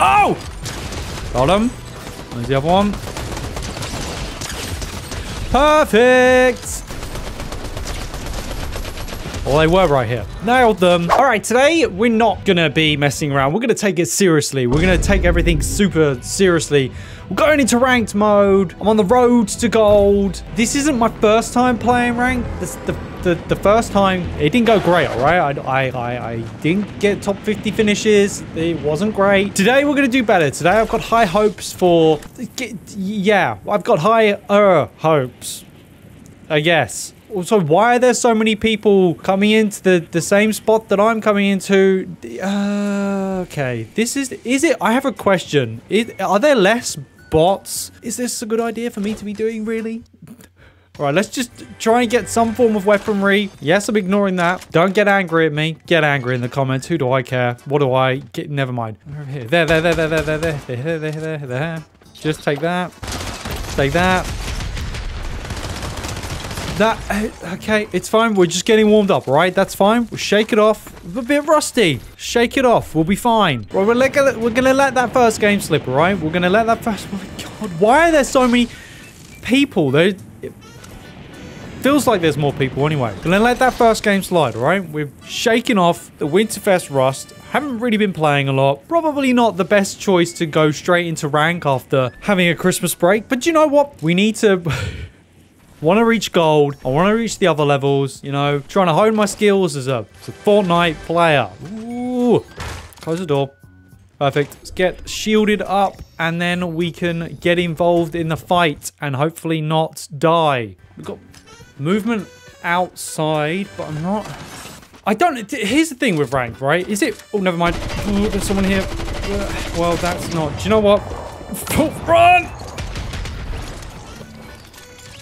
Oh! Got him. There's the other one. Perfect! Well, they were right here. Nailed them. All right, today we're not gonna be messing around. We're gonna take it seriously. We're gonna take everything super seriously. We're going into ranked mode. I'm on the road to gold. This isn't my first time playing ranked. This the the, the first time it didn't go great all right I, I i didn't get top 50 finishes it wasn't great today we're gonna do better today i've got high hopes for yeah i've got higher hopes i guess so why are there so many people coming into the, the same spot that I'm coming into? Uh, okay, this is, is it, I have a question. Is, are there less bots? Is this a good idea for me to be doing, really? All right, let's just try and get some form of weaponry. Yes, I'm ignoring that. Don't get angry at me. Get angry in the comments. Who do I care? What do I get? Never mind. There, there, there, there, there, there, there, there, there, there, there. Just take that. Take that. That, uh, okay, it's fine. We're just getting warmed up, right? That's fine. We'll shake it off. A bit rusty. Shake it off. We'll be fine. Right, we're, let, we're gonna let that first game slip, right? We're gonna let that first... Oh my God, why are there so many people? There, it feels like there's more people anyway. Gonna let that first game slide, right? We've shaken off the Winterfest rust. Haven't really been playing a lot. Probably not the best choice to go straight into rank after having a Christmas break. But you know what? We need to... Want to reach gold. I want to reach the other levels. You know, trying to hone my skills as a, as a Fortnite player. Ooh. Close the door. Perfect. Let's get shielded up and then we can get involved in the fight and hopefully not die. We've got movement outside, but I'm not... I don't... Here's the thing with rank, right? Is it... Oh, never mind. Oh, there's someone here. Uh, well, that's not... Do you know what? Run!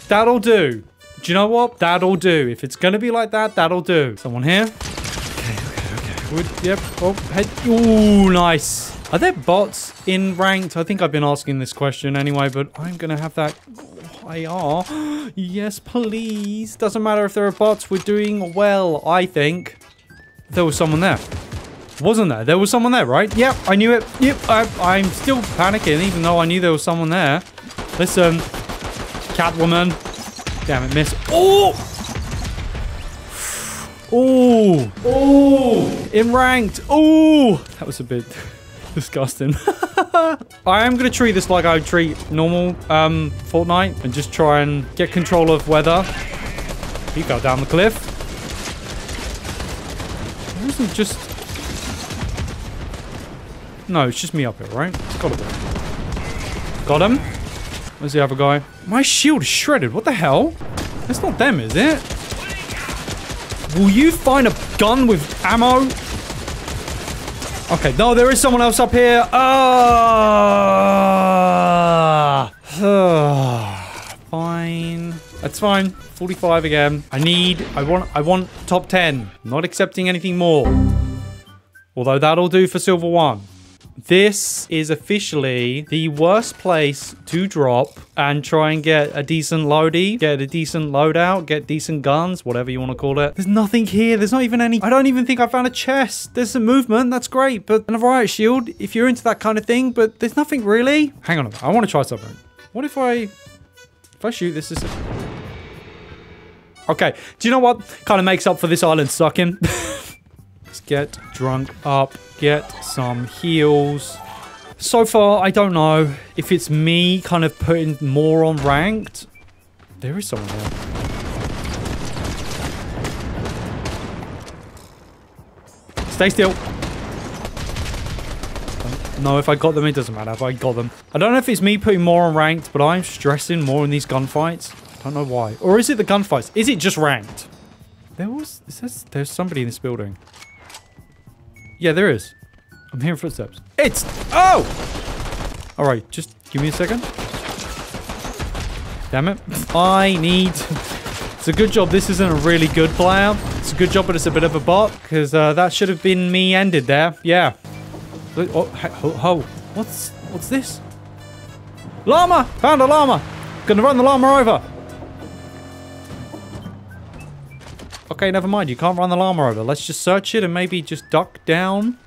That'll do. Do you know what? That'll do. If it's going to be like that, that'll do. Someone here? Okay, okay, okay. Would, yep. Oh, head. Ooh, nice. Are there bots in ranked? I think I've been asking this question anyway, but I'm going to have that. I are. yes, please. Doesn't matter if there are bots. We're doing well, I think. There was someone there. Wasn't there? There was someone there, right? Yep, I knew it. Yep, I, am still panicking, even though I knew there was someone there. Listen, Catwoman. Damn it, miss. Oh! Oh! Oh! In ranked. Oh! That was a bit disgusting. I am going to treat this like I would treat normal um, Fortnite and just try and get control of weather. You go down the cliff. It wasn't just... No, it's just me up here, right? It's gotta be. Got him. Where's the other guy? My shield is shredded. What the hell? That's not them, is it? Will you find a gun with ammo? Okay, no, there is someone else up here. Ah! fine. That's fine. 45 again. I need, I want, I want top 10. not accepting anything more. Although that'll do for silver one. This is officially the worst place to drop and try and get a decent loadie, get a decent loadout, get decent guns, whatever you want to call it. There's nothing here. There's not even any... I don't even think I found a chest. There's some movement. That's great. But and a riot shield, if you're into that kind of thing, but there's nothing really. Hang on. I want to try something. What if I... If I shoot this... is. Okay. Do you know what kind of makes up for this island sucking? Let's get drunk up, get some heals. So far, I don't know if it's me kind of putting more on ranked. There is someone there. Stay still. No, if I got them, it doesn't matter if I got them. I don't know if it's me putting more on ranked, but I'm stressing more in these gunfights. I don't know why. Or is it the gunfights? Is it just ranked? There was... There's somebody in this building. Yeah, there is. I'm hearing footsteps. It's... Oh! Alright, just give me a second. Damn it. I need... It's a good job this isn't a really good player. It's a good job but it's a bit of a bot, because uh, that should have been me ended there. Yeah. Oh, oh, What's... What's this? Llama! Found a llama! Gonna run the llama over. Okay, never mind. You can't run the llama over. Let's just search it and maybe just duck down.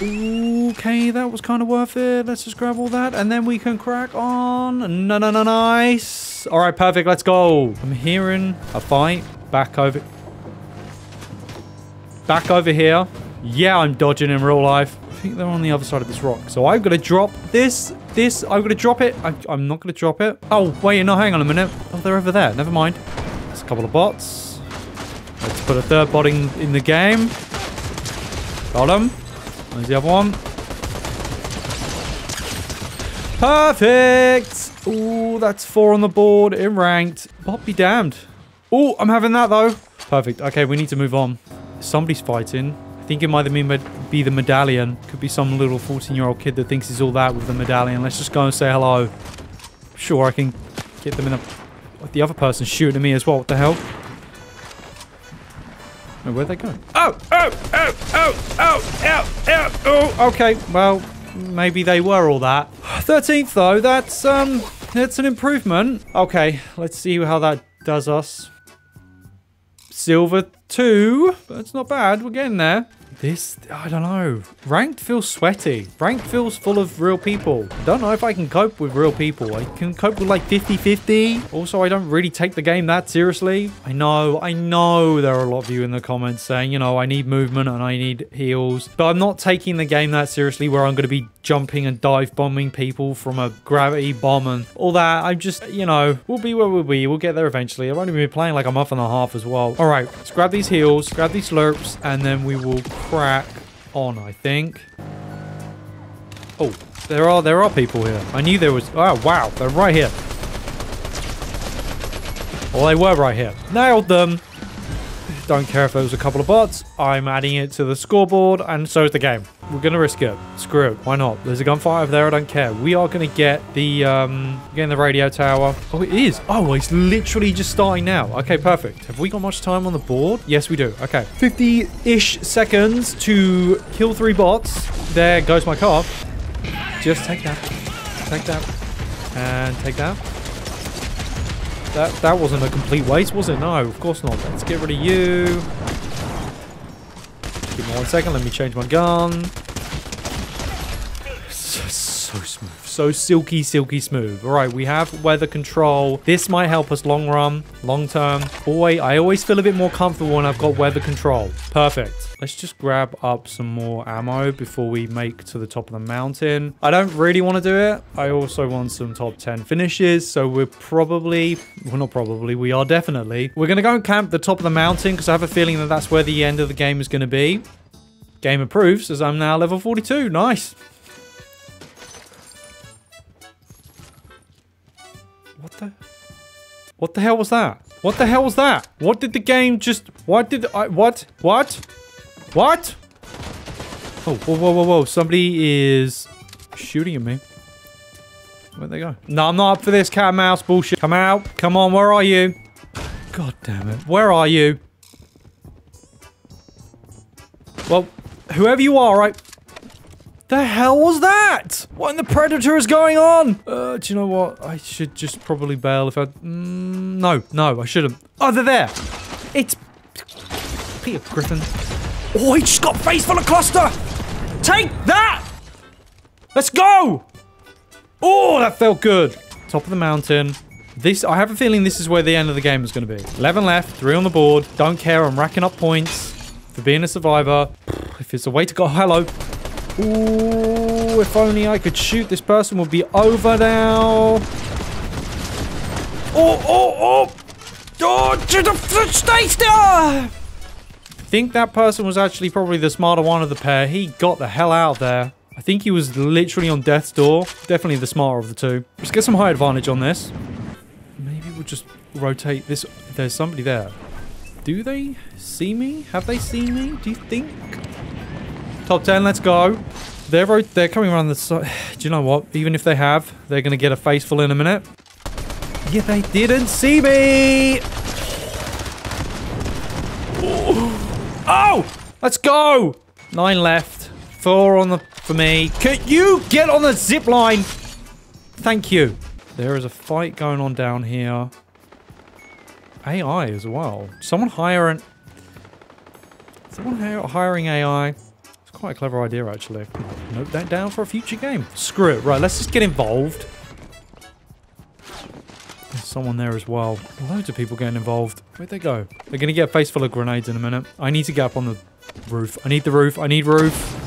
Okay, that was kind of worth it. Let's just grab all that and then we can crack on. No, no, no, nice. All right, perfect. Let's go. I'm hearing a fight back over... Back over here. Yeah, I'm dodging in real life. I think they're on the other side of this rock. So I'm going to drop this, this. I'm going to drop it. I, I'm not going to drop it. Oh, wait, no, hang on a minute. Oh, they're over there. Never mind. There's a couple of bots. Let's put a third bot in, in the game. Got him. There's the other one. Perfect! Ooh, that's four on the board in ranked. Bot be damned. Oh, I'm having that though. Perfect. Okay, we need to move on. Somebody's fighting. I think it might be the medallion. Could be some little 14-year-old kid that thinks he's all that with the medallion. Let's just go and say hello. Sure, I can get them in a... The other person's shooting at me as well. What the hell? Oh, where'd they go? Oh, oh, oh, oh, oh, oh, oh, oh. Okay, well, maybe they were all that. 13th, though, that's, um, that's an improvement. Okay, let's see how that does us. Silver 2. That's not bad. We're getting there. This, I don't know. Ranked feels sweaty. Ranked feels full of real people. Don't know if I can cope with real people. I can cope with like 50-50. Also, I don't really take the game that seriously. I know, I know there are a lot of you in the comments saying, you know, I need movement and I need heals. But I'm not taking the game that seriously where I'm going to be jumping and dive bombing people from a gravity bomb and all that. I'm just, you know, we'll be where we'll be. We'll get there eventually. I've only been playing like a month and a half as well. All right, let's grab these heals, grab these slurps, and then we will crack on, I think. Oh, there are there are people here. I knew there was. Oh, wow. They're right here. Well, they were right here. Nailed them. Don't care if there was a couple of bots. I'm adding it to the scoreboard, and so is the game. We're to risk it. Screw it. Why not? There's a gunfight over there. I don't care. We are to get the, um, getting the radio tower. Oh, it is. Oh, it's literally just starting now. Okay, perfect. Have we got much time on the board? Yes, we do. Okay. 50-ish seconds to kill three bots. There goes my car. Just take that. Take that. And take that. That that wasn't a complete waste, was it? No, of course not. Let's get rid of you. Give me one second. Let me change my gun. So, smooth. So silky, silky smooth. All right, we have weather control. This might help us long run, long term. Boy, I always feel a bit more comfortable when I've got weather control. Perfect. Let's just grab up some more ammo before we make to the top of the mountain. I don't really want to do it. I also want some top 10 finishes. So we're probably, well, not probably, we are definitely. We're going to go and camp the top of the mountain because I have a feeling that that's where the end of the game is going to be. Game approves as I'm now level 42. Nice. What the? What the hell was that? What the hell was that? What did the game just... What did I... What? What? What? Oh, whoa, whoa, whoa, whoa. Somebody is shooting at me. Where'd they go? No, I'm not up for this cat and mouse bullshit. Come out. Come on, where are you? God damn it. Where are you? Well, whoever you are, right? The hell was that? What in the Predator is going on? Uh, do you know what? I should just probably bail if I... Mm, no, no, I shouldn't. Oh, they're there. It's... Peter Griffin. Oh, he just got face full of cluster! Take that! Let's go! Oh, that felt good. Top of the mountain. This, I have a feeling this is where the end of the game is going to be. 11 left, 3 on the board. Don't care, I'm racking up points for being a survivor. If it's a way to go, hello. Ooh, if only I could shoot. This person would be over now. Oh, oh, oh! Oh, stay still! think that person was actually probably the smarter one of the pair. He got the hell out there. I think he was literally on death's door. Definitely the smarter of the two. Let's get some high advantage on this. Maybe we'll just rotate this. There's somebody there. Do they see me? Have they seen me? Do you think? Top 10, let's go. They're, they're coming around the side. Do you know what? Even if they have, they're going to get a face full in a minute. Yeah, they didn't see me! Oh! Let's go! Nine left. Four on the for me. Can you get on the zip line? Thank you. There is a fight going on down here. AI as well. Someone hiring... Someone hiring AI. Let's quite a clever idea, actually. Note that down for a future game. Screw it. Right, let's just get involved. There's someone there as well. Loads of people getting involved. Where'd they go? They're going to get a face full of grenades in a minute. I need to get up on the roof. I need the roof. I need roof.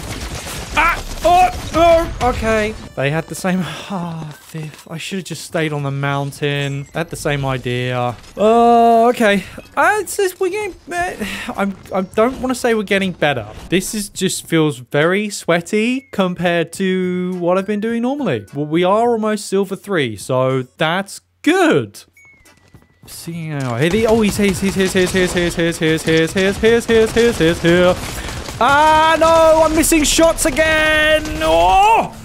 Ah! Oh! Oh! Okay. They had the same... Ah, oh, fifth. I should have just stayed on the mountain. Had the same idea. Oh, uh, okay. Uh, it's just, we're getting... Uh, I'm, I don't want to say we're getting better. This is just feels very sweaty compared to what I've been doing normally. Well, we are almost silver three, so that's good. See how here the oh he's he's he's he's he's he's he's he's he's he's he's he's he's he's he's here. Ah no, I'm missing shots again. Oh.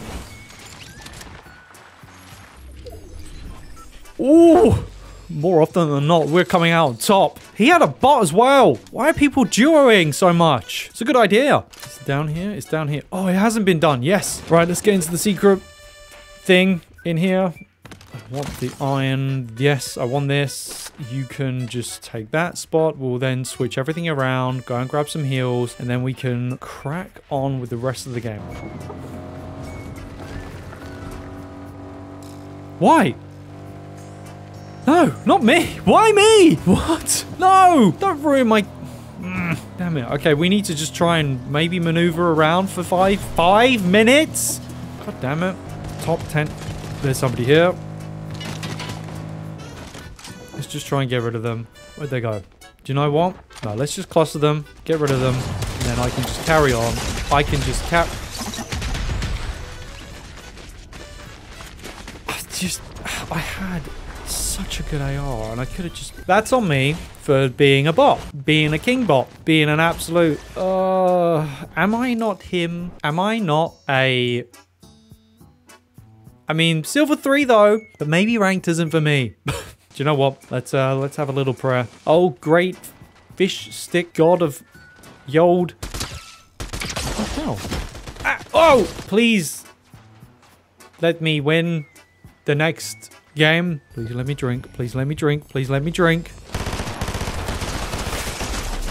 Ooh. More often than not, we're coming out on top. He had a bot as well. Why are people duoing so much? It's a good idea. It's down here. It's down here. Oh, it hasn't been done. Yes. Right, let's get into the secret thing in here. I want the iron. Yes, I want this. You can just take that spot. We'll then switch everything around, go and grab some heals, and then we can crack on with the rest of the game. Why? No, not me. Why me? What? No, don't ruin my... Mm, damn it. Okay, we need to just try and maybe maneuver around for five, five minutes? God damn it. Top 10. There's somebody here. Let's just try and get rid of them. Where'd they go? Do you know what? No, let's just cluster them, get rid of them, and then I can just carry on. I can just cap... I just... I had such a good AR, and I could have just... That's on me for being a bot. Being a king bot. Being an absolute... Uh, am I not him? Am I not a... I mean, silver 3 though, but maybe ranked isn't for me. You know what? Let's uh let's have a little prayer. Oh great fish stick god of Yold. Hell? Ah, oh! Please let me win the next game. Please let me drink. Please let me drink. Please let me drink.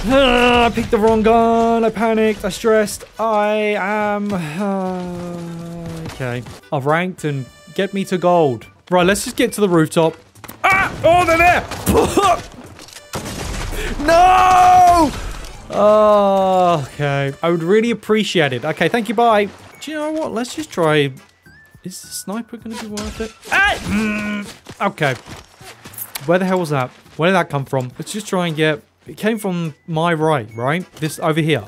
Ah, I picked the wrong gun. I panicked. I stressed. I am... Uh, okay. I've ranked and get me to gold. Right, let's just get to the rooftop. Oh, they're there! no! Oh, okay. I would really appreciate it. Okay, thank you, bye. Do you know what? Let's just try... Is the sniper going to be worth it? Ah! Mm. Okay. Where the hell was that? Where did that come from? Let's just try and get... It came from my right, right? This over here.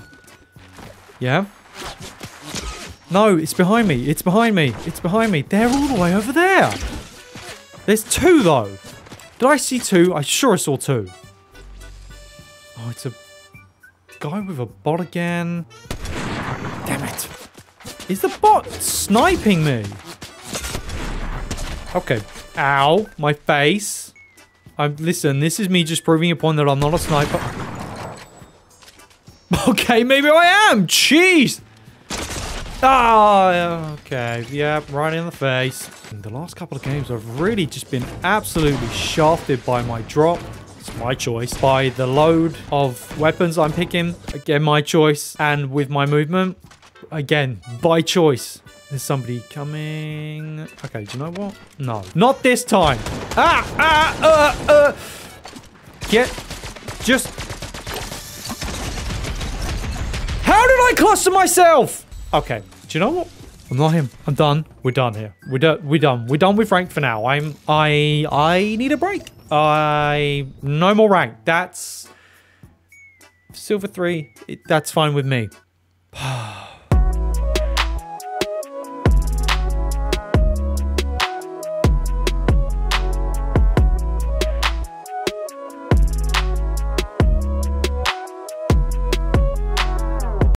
Yeah? No, it's behind me. It's behind me. It's behind me. They're all the way over there. There's two, though. Did I see two? I sure saw two. Oh, it's a guy with a bot again. Damn it. Is the bot sniping me? Okay. Ow. My face. I'm, listen, this is me just proving a point that I'm not a sniper. Okay, maybe I am. Jeez. Ah, oh, okay. Yeah, right in the face. In the last couple of games, I've really just been absolutely shafted by my drop. It's my choice. By the load of weapons I'm picking. Again, my choice. And with my movement, again, by choice. There's somebody coming. Okay, do you know what? No. Not this time. Ah! Ah! Uh! Uh! Get... Just... How did I cluster myself? Okay. Do you know what? I'm not him. I'm done. We're done here. We're done. We're done. We're done with rank for now. I'm. I. I need a break. I. No more rank. That's. Silver three. It, that's fine with me.